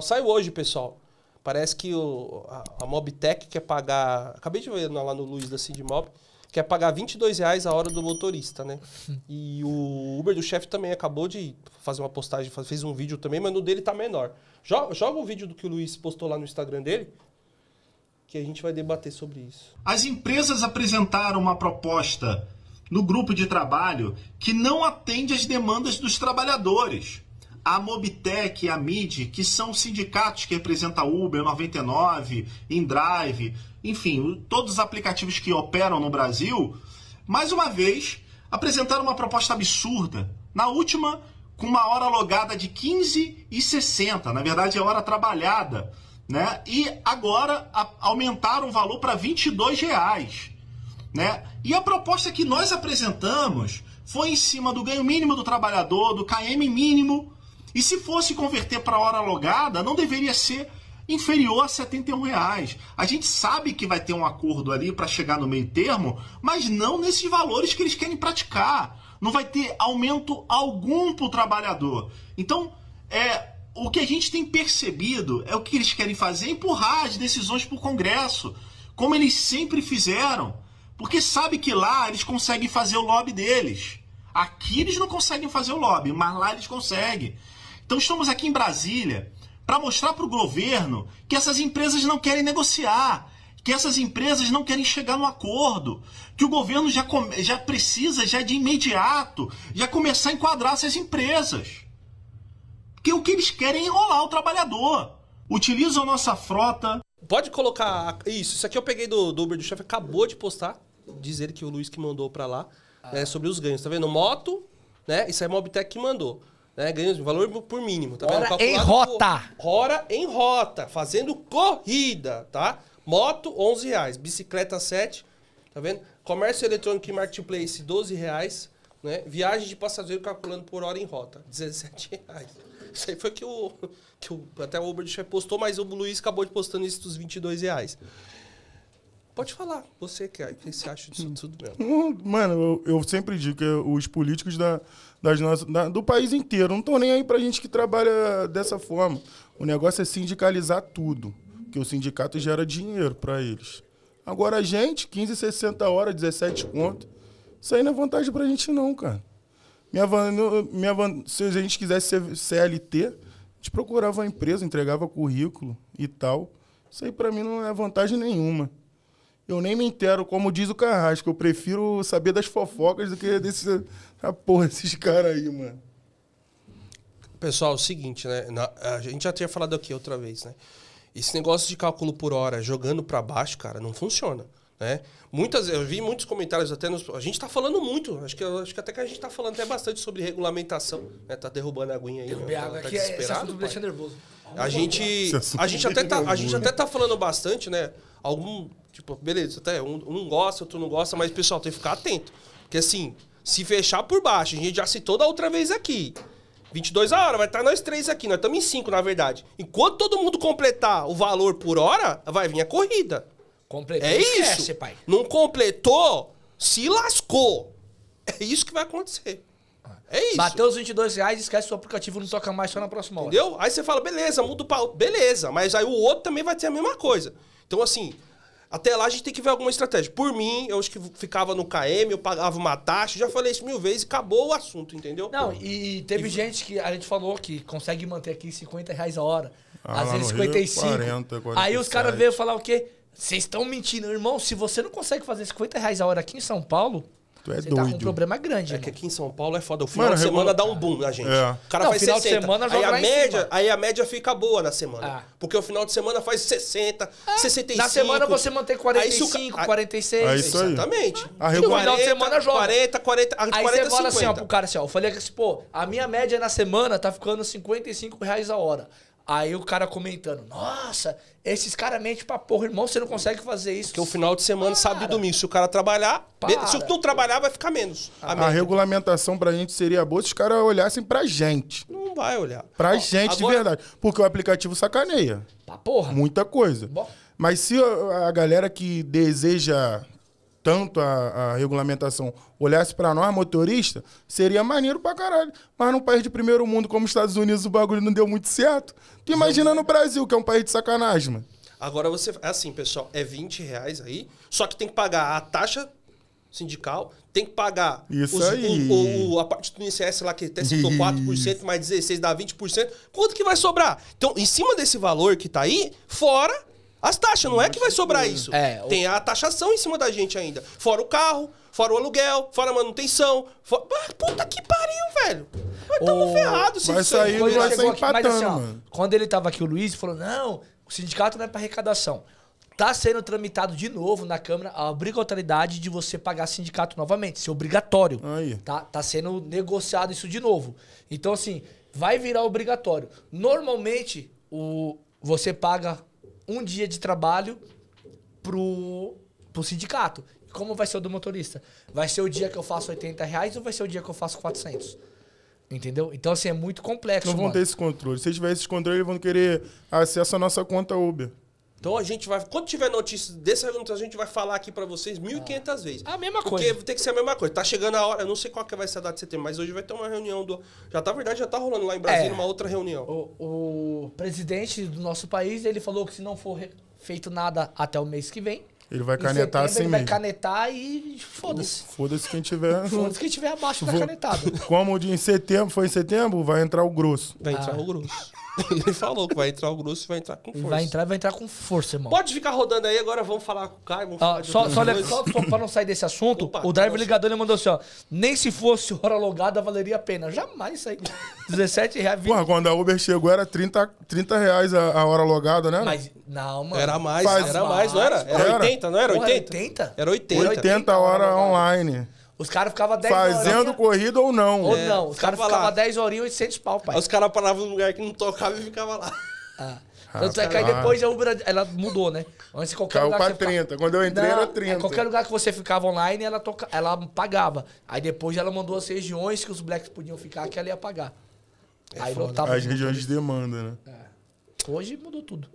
Saiu hoje, pessoal. Parece que o, a, a Mobtech quer pagar. Acabei de ver lá no Luiz da Mob quer pagar 22 reais a hora do motorista, né? E o Uber do chefe também acabou de fazer uma postagem, fez um vídeo também, mas no dele tá menor. Joga, joga o vídeo do que o Luiz postou lá no Instagram dele, que a gente vai debater sobre isso. As empresas apresentaram uma proposta no grupo de trabalho que não atende às demandas dos trabalhadores. A Mobitec a MID, que são sindicatos que representam a Uber, 99, InDrive, enfim, todos os aplicativos que operam no Brasil, mais uma vez apresentaram uma proposta absurda. Na última, com uma hora logada de 15 e 60, na verdade é hora trabalhada, né? E agora a, aumentaram o valor para 22 reais, né? E a proposta que nós apresentamos foi em cima do ganho mínimo do trabalhador, do KM mínimo, e se fosse converter para hora logada, não deveria ser inferior a 71 reais. A gente sabe que vai ter um acordo ali para chegar no meio termo, mas não nesses valores que eles querem praticar. Não vai ter aumento algum para o trabalhador. Então, é, o que a gente tem percebido é o que eles querem fazer, empurrar as decisões para o Congresso, como eles sempre fizeram, porque sabe que lá eles conseguem fazer o lobby deles. Aqui eles não conseguem fazer o lobby, mas lá eles conseguem. Então estamos aqui em Brasília para mostrar para o governo que essas empresas não querem negociar, que essas empresas não querem chegar no acordo, que o governo já, já precisa, já de imediato, já começar a enquadrar essas empresas. Porque o que eles querem é enrolar o trabalhador. Utilizam a nossa frota. Pode colocar. Isso, isso aqui eu peguei do, do Uber do chefe, acabou de postar. Dizer que o Luiz que mandou para lá. Ah. Né, sobre os ganhos. Tá vendo? Moto, né? Isso é Mobitech que mandou né, ganhos valor por mínimo, tá Hora vendo? em rota. Hora em rota, fazendo corrida, tá? Moto, 11 reais. Bicicleta, 7, tá vendo? Comércio eletrônico e marketplace, 12 reais. Né? Viagem de passageiro calculando por hora em rota, 17 reais. Isso aí foi que o, que o até o Uber de postou, mas o Luiz acabou de postando isso dos 22 reais. Pode falar, você que, é, que você acha disso tudo mesmo. Mano, eu, eu sempre digo que os políticos da, das nossas, da, do país inteiro não estão nem aí pra gente que trabalha dessa forma. O negócio é sindicalizar tudo, que o sindicato gera dinheiro para eles. Agora a gente, 15, 60 horas, 17 conto, isso aí não é vantagem pra gente não, cara. Minha, minha, se a gente quisesse ser CLT, a gente procurava uma empresa, entregava currículo e tal. Isso aí pra mim não é vantagem nenhuma. Eu nem me entero, como diz o Carrasco. Eu prefiro saber das fofocas do que desse. Ah, porra, esses caras aí, mano. Pessoal, é o seguinte, né? Na, a gente já tinha falado aqui outra vez, né? Esse negócio de cálculo por hora jogando para baixo, cara, não funciona. Né? Muitas, eu vi muitos comentários até nos, a gente está falando muito, acho que acho que até que a gente está falando até bastante sobre regulamentação, né? Tá derrubando a aguinha aí. Derrubei né? água tá aqui, é, me deixa nervoso. A gente a gente até tá, a gente até tá falando bastante, né? Algum Tipo, beleza, até um, um gosta, outro não gosta, mas, pessoal, tem que ficar atento. Porque, assim, se fechar por baixo, a gente já citou da outra vez aqui. 22 a hora, vai estar nós três aqui. Nós estamos em 5, na verdade. Enquanto todo mundo completar o valor por hora, vai vir a corrida. Completou, é esquece, isso. pai. Não completou, se lascou. É isso que vai acontecer. É isso. Bateu os 22 reais, esquece o aplicativo, não toca mais só na próxima hora. Entendeu? Aí você fala, beleza, muda o pau. Beleza, mas aí o outro também vai ter a mesma coisa. Então, assim, até lá a gente tem que ver alguma estratégia. Por mim, eu acho que ficava no KM, eu pagava uma taxa, já falei isso mil vezes e acabou o assunto, entendeu? Não, e teve e... gente que a gente falou que consegue manter aqui 50 reais a hora. Ah, às vezes 55. Rio, 40, 40, Aí os caras veio falar o quê? Vocês estão mentindo, irmão. Se você não consegue fazer 50 reais a hora aqui em São Paulo, Tu é Você doido. tá com um problema grande. É que aqui em São Paulo é foda. O final Mano, de semana dá um boom na gente. É. O cara não, faz final 60. De semana aí a média, aí a média fica boa na semana. Ah. Porque o final de semana faz 60, ah. 65. Na semana você mantém 45, aí, 46. É isso aí. Exatamente. A no final de semana joga. 40, 40, 40, aí 40, você fala assim, ó, pro cara assim, ó. Eu falei assim, pô, a minha média na semana tá ficando 55 reais a hora. Aí o cara comentando, nossa, esses caras mentem pra porra, irmão, você não consegue fazer isso. Porque o final de semana, Para. sábado e domingo, se o cara trabalhar, Para. se não trabalhar, vai ficar menos. A, a regulamentação pra gente seria boa se os caras olhassem pra gente. Não vai olhar. Pra Ó, gente, agora... de verdade. Porque o aplicativo sacaneia. Pra porra. Muita coisa. Bom. Mas se a galera que deseja tanto a, a regulamentação olhasse para nós, motorista, seria maneiro pra caralho. Mas num país de primeiro mundo como os Estados Unidos, o bagulho não deu muito certo. Tu imagina no Brasil, que é um país de sacanagem, mano. Agora você. Assim, pessoal, é 20 reais aí, só que tem que pagar a taxa sindical, tem que pagar Isso aí. O, o, a parte do INSS lá que até citou 4%, mais 16% dá 20%. Quanto que vai sobrar? Então, em cima desse valor que tá aí, fora as taxas, não é que vai sobrar isso. É, Tem a taxação em cima da gente ainda. Fora o carro, fora o aluguel, fora a manutenção. Fora... Ah, puta que pariu, velho. Nós estamos O- ferrados vai isso aí- sair- vai sair aqui, mas assim, ó, empatando, quando ele tava aqui, o Luiz falou: não, o sindicato não é para arrecadação. Tá sendo tramitado de novo na Câmara a obrigatoriedade de você pagar sindicato novamente. Isso é obrigatório. Aí. Tá, tá sendo negociado isso de novo. Então, assim, vai virar obrigatório. Normalmente, o, você paga um dia de trabalho pro, pro sindicato. Como vai ser o do motorista? Vai ser o dia que eu faço 80 reais ou vai ser o dia que eu faço 400? Entendeu? Então, assim, é muito complexo, Não vão mano. ter esse controle. Se tiver esse controle, eles vão querer acesso à nossa conta Uber. Então a gente vai. Quando tiver notícias desse a gente vai falar aqui pra vocês 1.500 vezes. A mesma Porque coisa. tem que ser a mesma coisa. Tá chegando a hora, eu não sei qual que vai ser a data de setembro, mas hoje vai ter uma reunião do. Já tá, na verdade, já tá rolando lá em Brasília É. uma outra reunião. O, o presidente do nosso país, ele falou que se não for feito nada até o mês que vem... Ele vai canetar assim Ele vai mesmo. canetar e foda-se. Foda-se quem tiver. Foda-se quem tiver abaixo da Vou- canetada. Como o de em setembro, foi em setembro, vai entrar o grosso. Vai entrar Ah. o grosso. Ele falou que vai entrar o grosso e vai entrar com força. vai entrar, vai entrar com força, irmão. Pode ficar rodando aí, agora vamos falar com o Caio. De só, só, le- só, só pra não sair desse assunto, Opa, o driver ligador ele mandou assim, ó. Nem se fosse hora logada valeria a pena. Jamais isso aí. 17 reais, 20. Porra, quando a Uber chegou era 30, 30 reais a, a hora logada, né? Mas, não, mano. Era mais, Faz era mais, não era? Era Era. 80, não era Porra, 80? 80? Era 80. 80 a hora logada. online. Os caras ficavam 10 Fazendo horinhas- corrida ou não. Ou É, não, os caras ficavam 10 horinhas e 800 pau, pai. Aí os caras paravam num lugar que não tocava e ficava lá. Ah. Tanto é que aí depois a Uber, ela mudou, né? Antes qualquer Caiu lugar pra que você ficava- 30. Quando eu entrei Não, era é 30. qualquer lugar que você ficava online, ela, toca, ela pagava. Aí depois ela mandou as regiões que os blacks podiam ficar, que ela ia pagar. aí lotava. As regiões de demanda, né? Hoje mudou tudo.